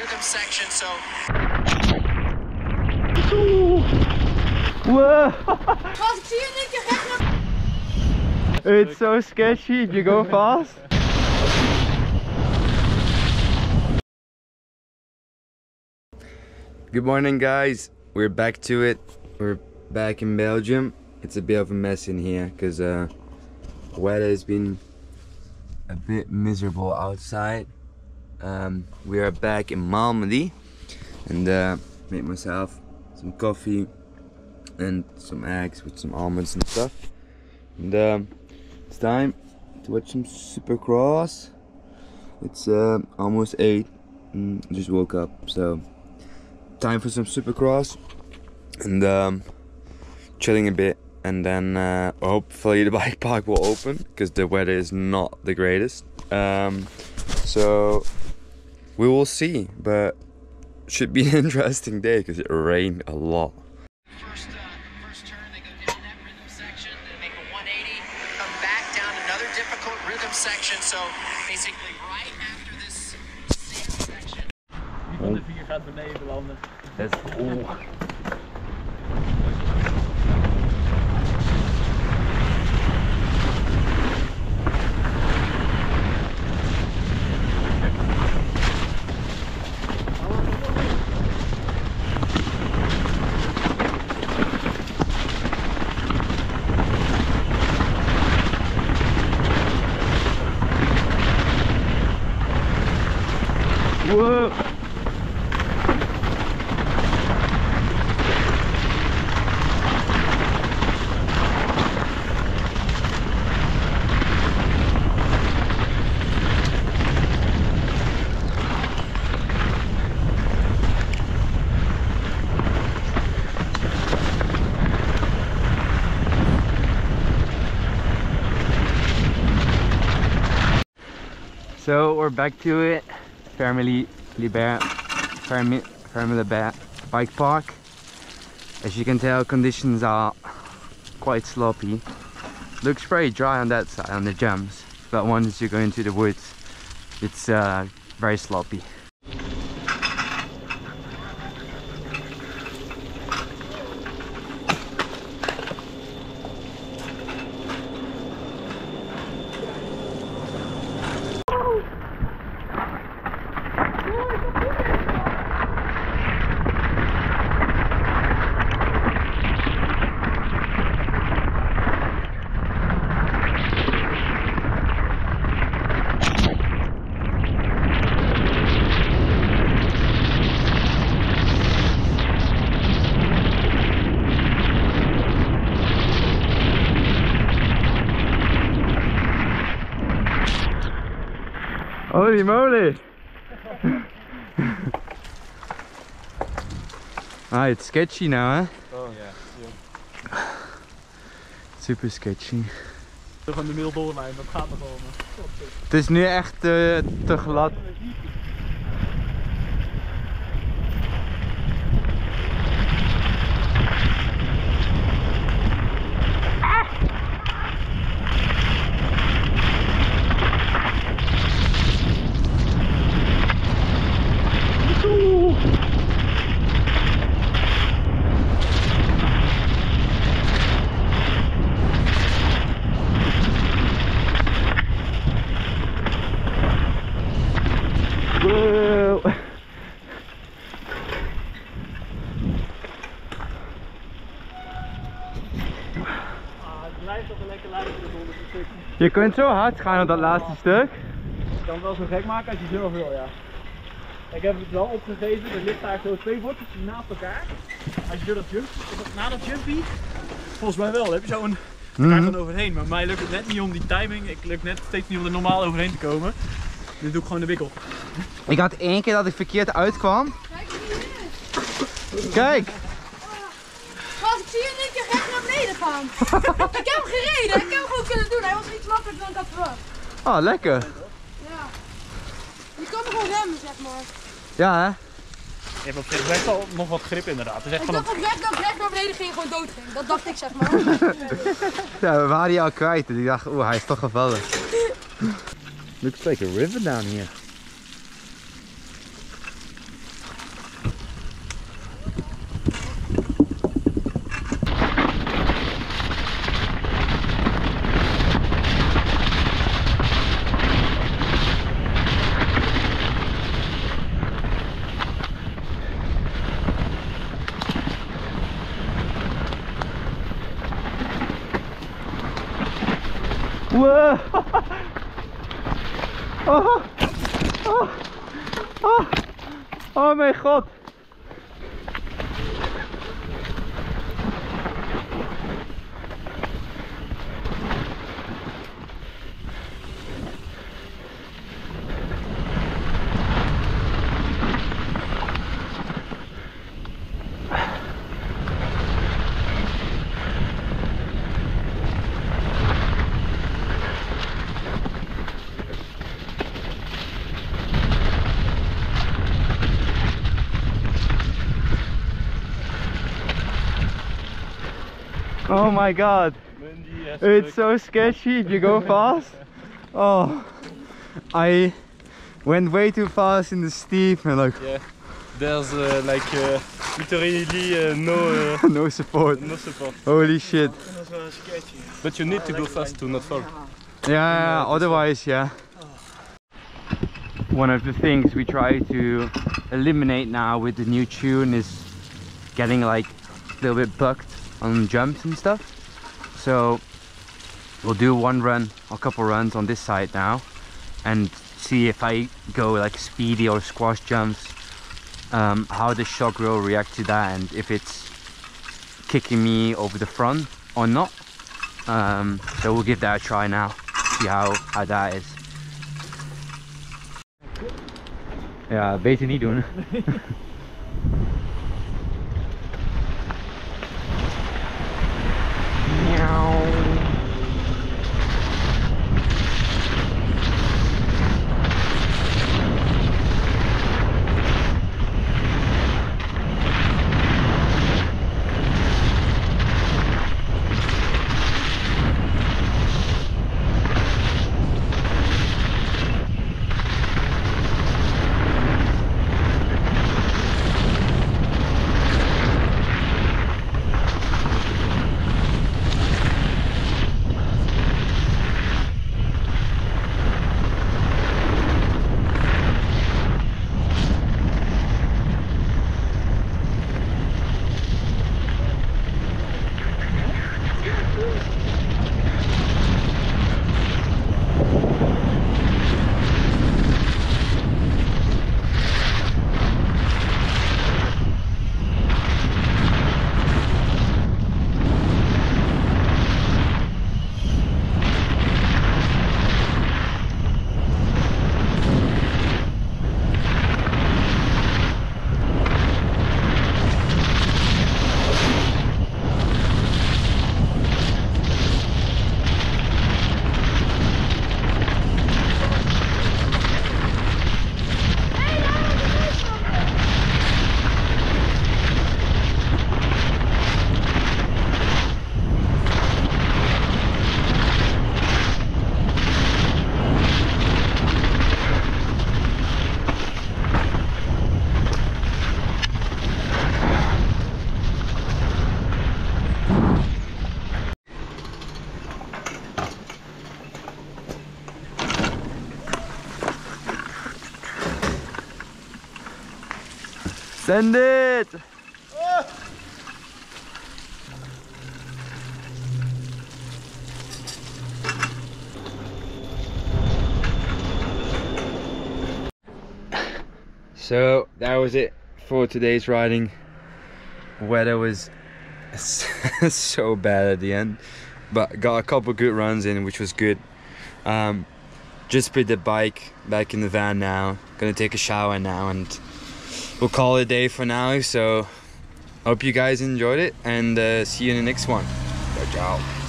rhythm section, so Whoa! Als ik zie je in één keer recht naar It's so sketchy if you go fast. Good morning, guys. We're back to it. We're back in Belgium. It's a bit of a mess in here because uh, weather has been a bit miserable outside. Um, we are back in Malmedy and uh, made myself some coffee and some eggs with some almonds and stuff. And um, it's time to watch some Supercross. It's uh, almost 8. Mm, just woke up, so time for some Supercross and um, chilling a bit. And then uh, hopefully the bike park will open because the weather is not the greatest. Um, so we will see, but should be an interesting day because it rained a lot. first uh, first turn they go down that rhythm section, then make a 180, come back down another difficult rhythm section. So basically right after this sand section. Wie So we're back to it. Ferme Libert, Family, Family bike park. As you can tell, conditions are quite sloppy. Looks very dry on that side, on the jumps. But once you go into the woods, it's uh, very sloppy. Holy moly! ah, it's sketchy now, huh? Oh ja. Super sketchy. Van de middeldoorlijn, dat gaat nog wel. Het is nu echt eh, te glad. Wow. Ah, het blijft toch een lekker lijntje de onderste stuk. Je kunt zo hard gaan op dat laatste stuk. Je kan het wel zo gek maken als je zelf wil, ja. Ik heb het wel opgegeven, er ligt daar zo twee wortels naast elkaar. Als je door dat jump, na dat jumpy, volgens mij wel, dan heb je zo een daar gewoon overheen. Maar mij lukt het net niet om die timing, ik lukt net steeds niet om er normaal overheen te komen. Dus doe ik gewoon de wikkel. Ik had één keer dat ik verkeerd uitkwam. Kijk wie hier is. Kijk! Als ik zie je in één keer recht naar beneden gaan. ik heb hem gereden, ik heb hem gewoon kunnen doen. Hij was iets ik verwacht. Oh, lekker. Ja. Je kan er gewoon remmen, zeg maar. Ja, hè? Je hebt op zich best wel nog wat grip inderdaad. Het is echt Ik van dacht een... dat recht, ik recht naar beneden ging gewoon dood ging. Dat dacht ik, zeg maar. Ja, we waren die al kwijt. Dus ik dacht, oeh, hij is toch gevallen. Looks like a river down here. Wow. Oh. Oh. Oh. oh mijn god. Oh my god. It's so sketchy if you go fast. Oh, I went way too fast in the steep and like Yeah, there's uh, like uh, literally uh, no uh, no support. no support. Holy shit. Dat is wel sketchy. But you need to go fast to not fall. Yeah, yeah, otherwise, yeah. One of the things we try to eliminate now with the new tune is getting like a little bit bucked on jumps and stuff. So we'll do one run, a couple runs on this side now and see if I go like speedy or squash jumps, um, how the shock will react to that and if it's kicking me over the front or not. Um, so we'll give that a try now, see how, how that is. Ja, beter niet doen. Send it! So that was it for today's riding. Weather was so bad at the end, but got a couple good runs in, which was good. Um, just put the bike back in the van now. Gonna take a shower now, and we'll call it a day for now. So hope you guys enjoyed it, and uh, see you in the next one. Ciao, ciao.